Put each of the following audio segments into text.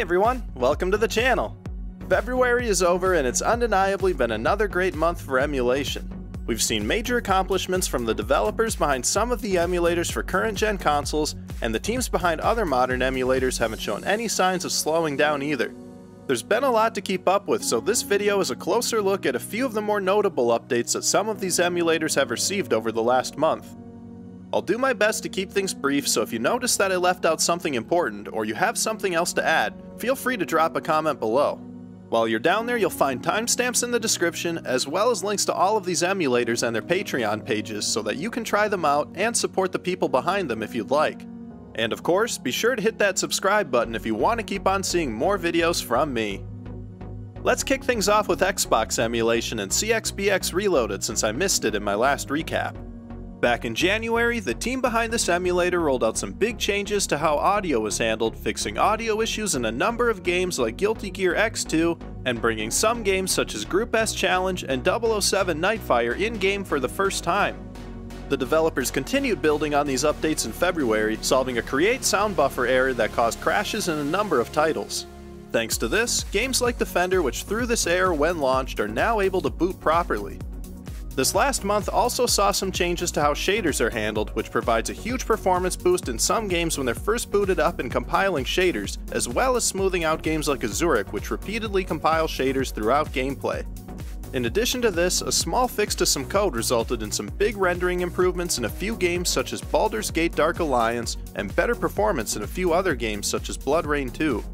Everyone, welcome to the channel. February is over and it's undeniably been another great month for emulation. We've seen major accomplishments from the developers behind some of the emulators for current gen consoles, and the teams behind other modern emulators haven't shown any signs of slowing down either. There's been a lot to keep up with, so this video is a closer look at a few of the more notable updates that some of these emulators have received over the last month. I'll do my best to keep things brief, so if you notice that I left out something important or you have something else to add, feel free to drop a comment below. While you're down there, you'll find timestamps in the description, as well as links to all of these emulators and their Patreon pages so that you can try them out and support the people behind them if you'd like. And of course, be sure to hit that subscribe button if you want to keep on seeing more videos from me. Let's kick things off with Xbox emulation and CXBX Reloaded since I missed it in my last recap. Back in January, the team behind this emulator rolled out some big changes to how audio was handled, fixing audio issues in a number of games like Guilty Gear X2, and bringing some games such as Group S Challenge and 007 Nightfire in-game for the first time. The developers continued building on these updates in February, solving a create sound buffer error that caused crashes in a number of titles. Thanks to this, games like Defender which threw this error when launched are now able to boot properly. This last month also saw some changes to how shaders are handled, which provides a huge performance boost in some games when they're first booted up and compiling shaders, as well as smoothing out games like Azurik, which repeatedly compile shaders throughout gameplay. In addition to this, a small fix to some code resulted in some big rendering improvements in a few games such as Baldur's Gate Dark Alliance, and better performance in a few other games such as BloodRayne 2.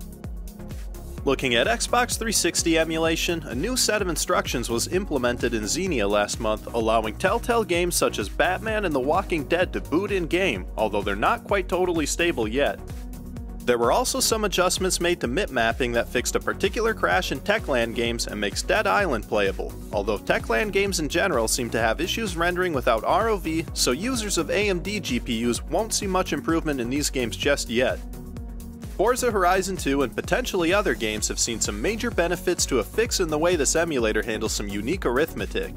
Looking at Xbox 360 emulation, a new set of instructions was implemented in Xenia last month, allowing Telltale games such as Batman and The Walking Dead to boot in-game, although they're not quite totally stable yet. There were also some adjustments made to MIP mapping that fixed a particular crash in Techland games and makes Dead Island playable, although Techland games in general seem to have issues rendering without ROV, so users of AMD GPUs won't see much improvement in these games just yet. Forza Horizon 2 and potentially other games have seen some major benefits to a fix in the way this emulator handles some unique arithmetic.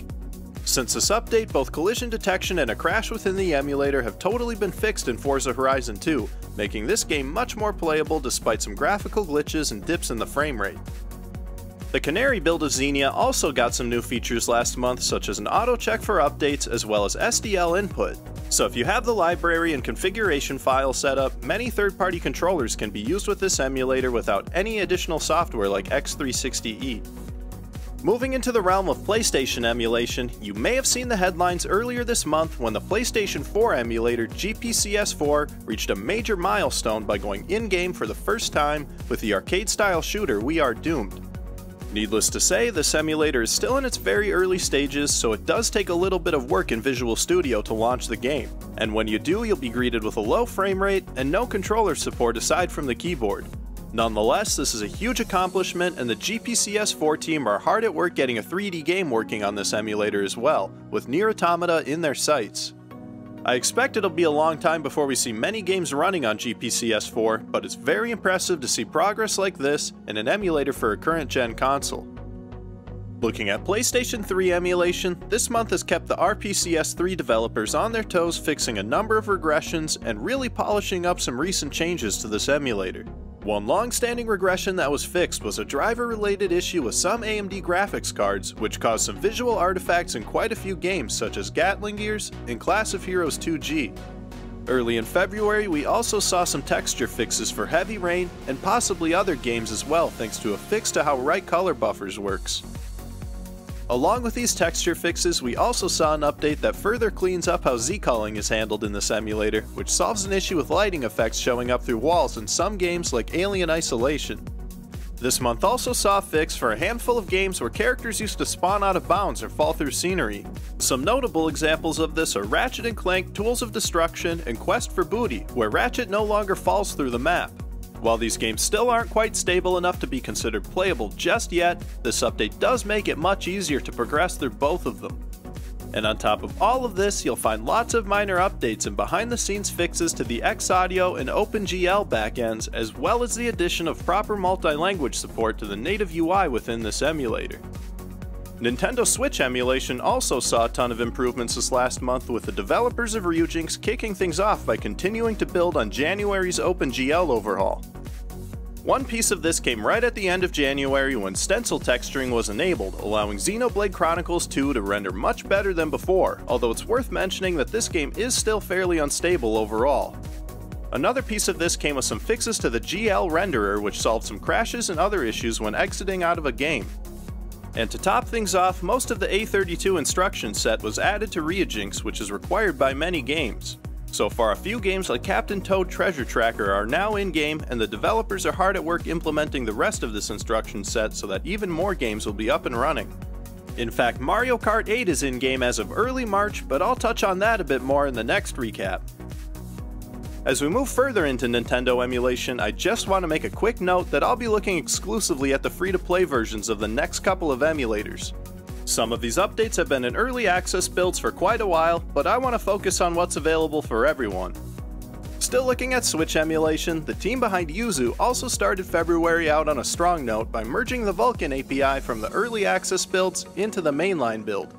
Since this update, both collision detection and a crash within the emulator have totally been fixed in Forza Horizon 2, making this game much more playable despite some graphical glitches and dips in the frame rate. The Canary build of Xenia also got some new features last month such as an auto check for updates as well as SDL input, so if you have the library and configuration file set up, many third-party controllers can be used with this emulator without any additional software like X360CE. Moving into the realm of PlayStation emulation, you may have seen the headlines earlier this month when the PlayStation 4 emulator GPCS4 reached a major milestone by going in-game for the first time with the arcade-style shooter We Are Doomed. Needless to say, the emulator is still in its very early stages, so it does take a little bit of work in Visual Studio to launch the game, and when you do, you'll be greeted with a low frame rate and no controller support aside from the keyboard. Nonetheless, this is a huge accomplishment, and the GPCS4 team are hard at work getting a 3D game working on this emulator as well, with NieR Automata in their sights. I expect it'll be a long time before we see many games running on GPCS4, but it's very impressive to see progress like this in an emulator for a current gen console. Looking at PlayStation 3 emulation, this month has kept the RPCS3 developers on their toes fixing a number of regressions and really polishing up some recent changes to this emulator. One long-standing regression that was fixed was a driver-related issue with some AMD graphics cards, which caused some visual artifacts in quite a few games such as Gatling Gears and Class of Heroes 2G. Early in February, we also saw some texture fixes for Heavy Rain and possibly other games as well thanks to a fix to how Write Color Buffers works. Along with these texture fixes, we also saw an update that further cleans up how Z-culling is handled in this emulator, which solves an issue with lighting effects showing up through walls in some games like Alien Isolation. This month also saw a fix for a handful of games where characters used to spawn out of bounds or fall through scenery. Some notable examples of this are Ratchet & Clank Tools of Destruction and Quest for Booty, where Ratchet no longer falls through the map. While these games still aren't quite stable enough to be considered playable just yet, this update does make it much easier to progress through both of them. And on top of all of this, you'll find lots of minor updates and behind the scenes fixes to the Xaudio and OpenGL backends, as well as the addition of proper multi-language support to the native UI within this emulator. Nintendo Switch emulation also saw a ton of improvements this last month with the developers of Ryujinx kicking things off by continuing to build on January's OpenGL overhaul. One piece of this came right at the end of January when stencil texturing was enabled, allowing Xenoblade Chronicles 2 to render much better than before, although it's worth mentioning that this game is still fairly unstable overall. Another piece of this came with some fixes to the GL renderer which solved some crashes and other issues when exiting out of a game. And to top things off, most of the A32 instruction set was added to Ryujinx which is required by many games. So far, a few games like Captain Toad Treasure Tracker are now in-game, and the developers are hard at work implementing the rest of this instruction set so that even more games will be up and running. In fact, Mario Kart 8 is in-game as of early March, but I'll touch on that a bit more in the next recap. As we move further into Nintendo emulation, I just want to make a quick note that I'll be looking exclusively at the free-to-play versions of the next couple of emulators. Some of these updates have been in early access builds for quite a while, but I want to focus on what's available for everyone. Still looking at Switch emulation, the team behind Yuzu also started February out on a strong note by merging the Vulkan API from the early access builds into the mainline build.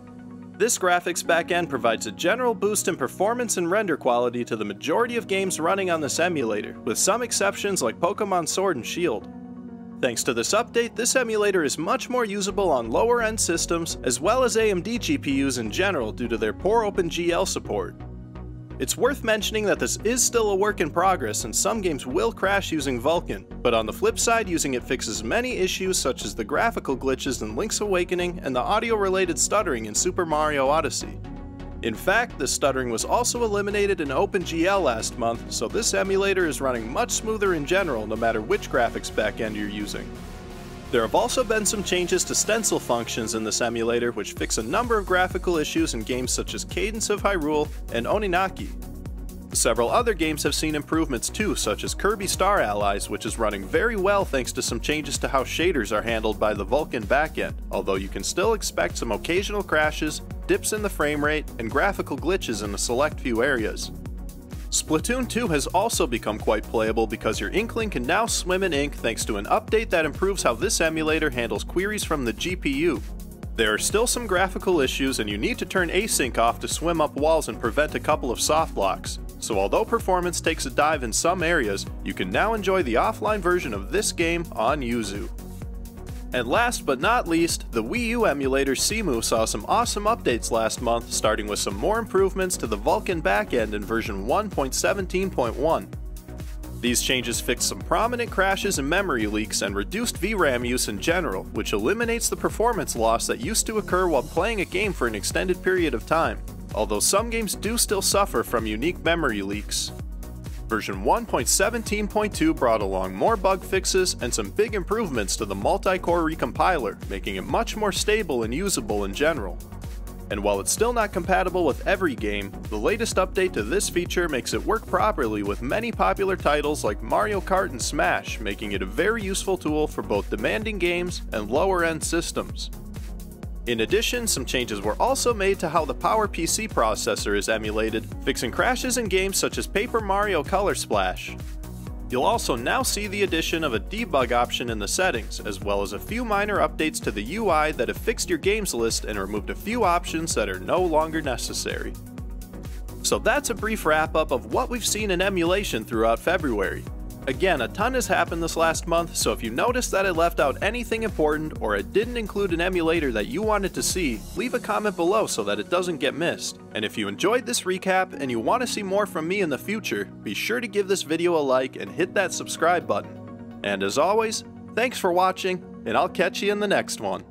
This graphics backend provides a general boost in performance and render quality to the majority of games running on this emulator, with some exceptions like Pokemon Sword and Shield. Thanks to this update, this emulator is much more usable on lower end systems, as well as AMD GPUs in general due to their poor OpenGL support. It's worth mentioning that this is still a work in progress and some games will crash using Vulkan, but on the flip side using it fixes many issues such as the graphical glitches in Link's Awakening and the audio related stuttering in Super Mario Odyssey. In fact, the stuttering was also eliminated in OpenGL last month, so this emulator is running much smoother in general no matter which graphics backend you're using. There have also been some changes to stencil functions in this emulator which fix a number of graphical issues in games such as Cadence of Hyrule and Oninaki. Several other games have seen improvements too, such as Kirby Star Allies, which is running very well thanks to some changes to how shaders are handled by the Vulkan backend, although you can still expect some occasional crashes dips in the frame rate, and graphical glitches in a select few areas. Splatoon 2 has also become quite playable because your Inkling can now swim in ink thanks to an update that improves how this emulator handles queries from the GPU. There are still some graphical issues and you need to turn async off to swim up walls and prevent a couple of soft blocks, so although performance takes a dive in some areas, you can now enjoy the offline version of this game on Yuzu. And last but not least, the Wii U emulator Cemu saw some awesome updates last month, starting with some more improvements to the Vulkan backend in version 1.17.1. These changes fixed some prominent crashes and memory leaks and reduced VRAM use in general, which eliminates the performance loss that used to occur while playing a game for an extended period of time, although some games do still suffer from unique memory leaks. Version 1.17.2 brought along more bug fixes and some big improvements to the multi-core recompiler, making it much more stable and usable in general. And while it's still not compatible with every game, the latest update to this feature makes it work properly with many popular titles like Mario Kart and Smash, making it a very useful tool for both demanding games and lower end systems. In addition, some changes were also made to how the PowerPC processor is emulated, fixing crashes in games such as Paper Mario Color Splash. You'll also now see the addition of a debug option in the settings, as well as a few minor updates to the UI that have fixed your games list and removed a few options that are no longer necessary. So that's a brief wrap up of what we've seen in emulation throughout February. Again, a ton has happened this last month, so if you noticed that I left out anything important or it didn't include an emulator that you wanted to see, leave a comment below so that it doesn't get missed. And if you enjoyed this recap and you want to see more from me in the future, be sure to give this video a like and hit that subscribe button. And as always, thanks for watching, and I'll catch you in the next one.